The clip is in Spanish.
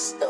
esto.